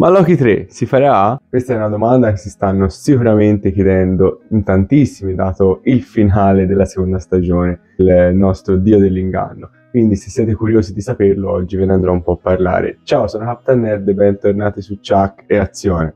Ma Loki 3 si farà? Questa è una domanda che si stanno sicuramente chiedendo in tantissimi, dato il finale della seconda stagione, il nostro dio dell'inganno. Quindi se siete curiosi di saperlo, oggi ve ne andrò un po' a parlare. Ciao, sono Captain Nerd e bentornati su Chuck e Azione.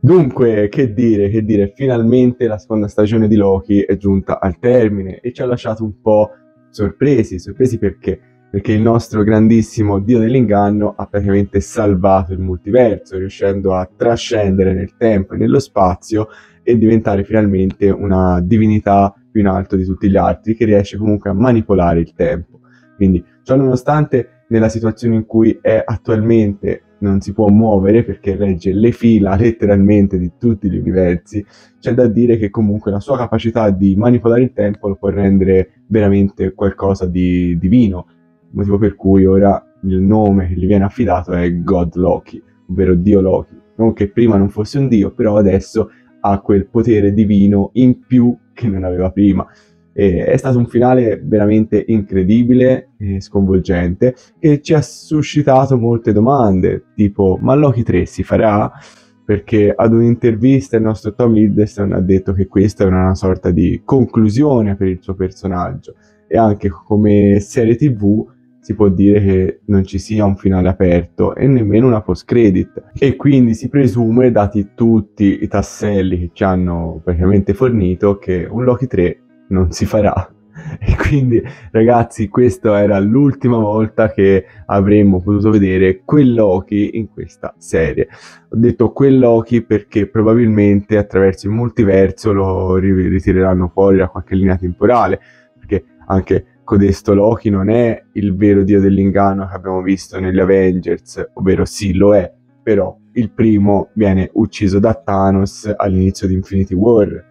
Dunque, che dire, che dire, finalmente la seconda stagione di Loki è giunta al termine e ci ha lasciato un po' sorpresi, sorpresi perché? Perché il nostro grandissimo dio dell'inganno ha praticamente salvato il multiverso, riuscendo a trascendere nel tempo e nello spazio e diventare finalmente una divinità più in alto di tutti gli altri che riesce comunque a manipolare il tempo. Quindi, ciò nonostante nella situazione in cui è attualmente non si può muovere perché regge le fila letteralmente di tutti gli universi, c'è da dire che comunque la sua capacità di manipolare il tempo lo può rendere veramente qualcosa di divino, motivo per cui ora il nome che gli viene affidato è God Loki, ovvero Dio Loki. Non che prima non fosse un dio, però adesso ha quel potere divino in più che non aveva prima. E è stato un finale veramente incredibile e sconvolgente che ci ha suscitato molte domande, tipo ma Loki 3 si farà? Perché ad un'intervista il nostro Tom Hiddleston ha detto che questa è una sorta di conclusione per il suo personaggio e anche come serie tv si può dire che non ci sia un finale aperto e nemmeno una post credit e quindi si presume dati tutti i tasselli che ci hanno praticamente fornito che un Loki 3 non si farà. E quindi, ragazzi, questa era l'ultima volta che avremmo potuto vedere quel Loki in questa serie. Ho detto quel Loki perché probabilmente attraverso il multiverso lo ritireranno fuori da qualche linea temporale. Perché anche codesto Loki non è il vero dio dell'inganno che abbiamo visto negli Avengers, ovvero sì, lo è, però il primo viene ucciso da Thanos all'inizio di Infinity War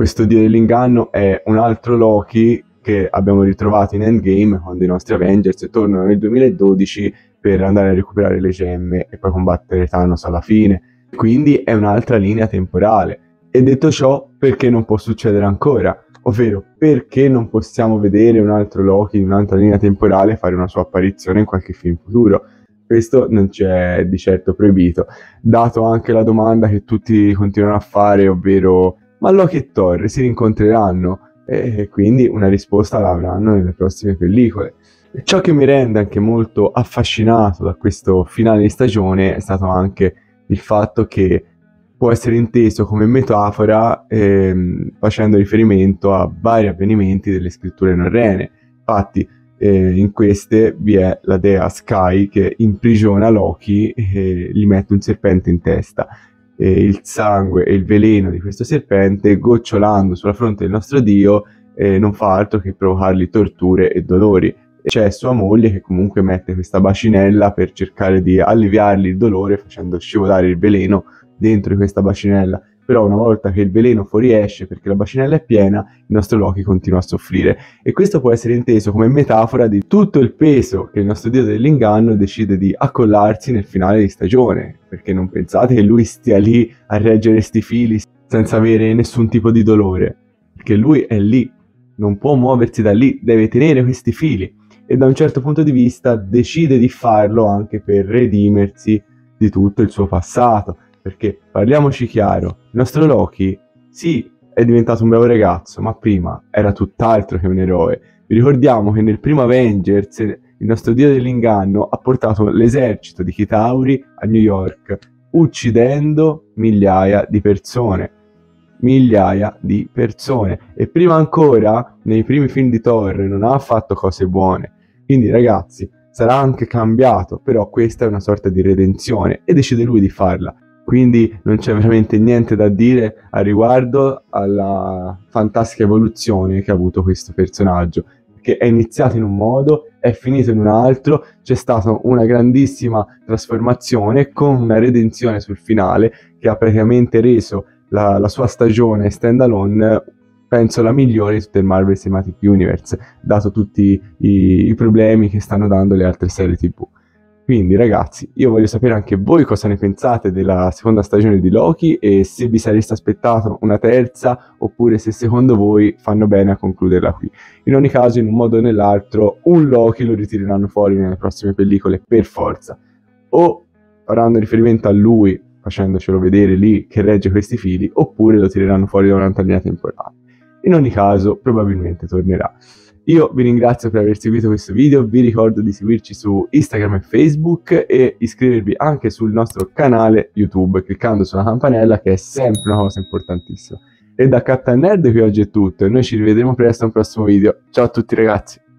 questo dio dell'inganno è un altro Loki che abbiamo ritrovato in Endgame quando i nostri Avengers tornano nel 2012 per andare a recuperare le gemme e poi combattere Thanos alla fine. Quindi è un'altra linea temporale. E detto ciò, perché non può succedere ancora? Ovvero, perché non possiamo vedere un altro Loki in un'altra linea temporale fare una sua apparizione in qualche film futuro? Questo non ci è di certo proibito, dato anche la domanda che tutti continuano a fare, ovvero ma Loki e Thor si rincontreranno e quindi una risposta l'avranno nelle prossime pellicole. Ciò che mi rende anche molto affascinato da questo finale di stagione è stato anche il fatto che può essere inteso come metafora ehm, facendo riferimento a vari avvenimenti delle scritture norrene. Infatti eh, in queste vi è la dea Sky che imprigiona Loki e gli mette un serpente in testa eh, il sangue e il veleno di questo serpente, gocciolando sulla fronte del nostro Dio, eh, non fa altro che provocargli torture e dolori. C'è sua moglie che comunque mette questa bacinella per cercare di alleviargli il dolore facendo scivolare il veleno dentro di questa bacinella. Però una volta che il veleno fuoriesce perché la bacinella è piena, il nostro Loki continua a soffrire. E questo può essere inteso come metafora di tutto il peso che il nostro dio dell'inganno decide di accollarsi nel finale di stagione, perché non pensate che lui stia lì a reggere sti fili senza avere nessun tipo di dolore, perché lui è lì, non può muoversi da lì, deve tenere questi fili. E da un certo punto di vista decide di farlo anche per redimersi di tutto il suo passato perché parliamoci chiaro, il nostro Loki, sì, è diventato un bravo ragazzo, ma prima era tutt'altro che un eroe. Vi ricordiamo che nel primo Avengers il nostro dio dell'inganno ha portato l'esercito di Chitauri a New York, uccidendo migliaia di persone. Migliaia di persone. E prima ancora, nei primi film di Thor, non ha fatto cose buone. Quindi, ragazzi, sarà anche cambiato, però questa è una sorta di redenzione e decide lui di farla quindi non c'è veramente niente da dire a riguardo alla fantastica evoluzione che ha avuto questo personaggio che è iniziato in un modo, è finito in un altro, c'è stata una grandissima trasformazione con una redenzione sul finale che ha praticamente reso la, la sua stagione standalone penso la migliore di tutto il Marvel Cinematic Universe, dato tutti i, i problemi che stanno dando le altre serie TV. Quindi ragazzi, io voglio sapere anche voi cosa ne pensate della seconda stagione di Loki e se vi sareste aspettato una terza oppure se secondo voi fanno bene a concluderla qui. In ogni caso, in un modo o nell'altro, un Loki lo ritireranno fuori nelle prossime pellicole per forza. o faranno riferimento a lui facendocelo vedere lì che regge questi fili, oppure lo tireranno fuori da una linea temporale. In ogni caso, probabilmente tornerà. Io vi ringrazio per aver seguito questo video, vi ricordo di seguirci su Instagram e Facebook e iscrivervi anche sul nostro canale YouTube cliccando sulla campanella che è sempre una cosa importantissima. E da Captain Nerd qui oggi è tutto e noi ci rivedremo presto a un prossimo video. Ciao a tutti ragazzi!